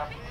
Gracias.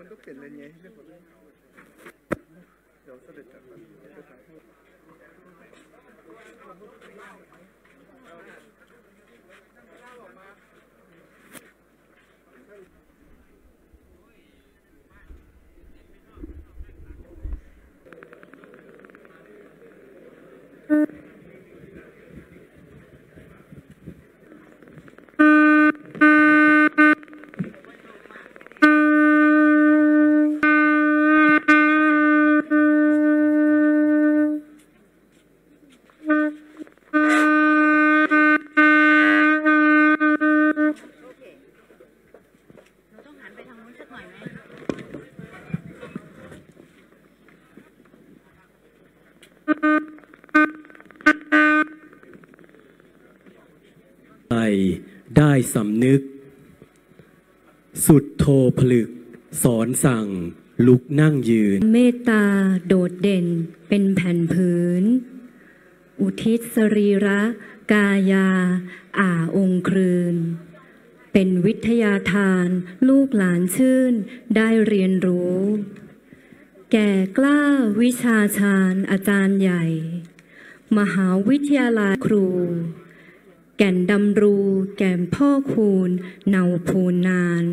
เปลี่ยนอ ใจได้สำนึก สุดโทผลึก สอนสั่ง ลุกนั่งยืน เมตตาโดดเด่นเป็นแผ่นผืนอุทิศสรีระ กายา อ่าองค์ครืน เป็นวิทยาทาน ลูกหลานชื่น ได้เรียนรู้ แก่กล้าวิชาชาญอาจารย์ใหญ่ มหาวิทยาลัยครู แก่นดำรู แก่นพ่อคูณ เนาพูนนาน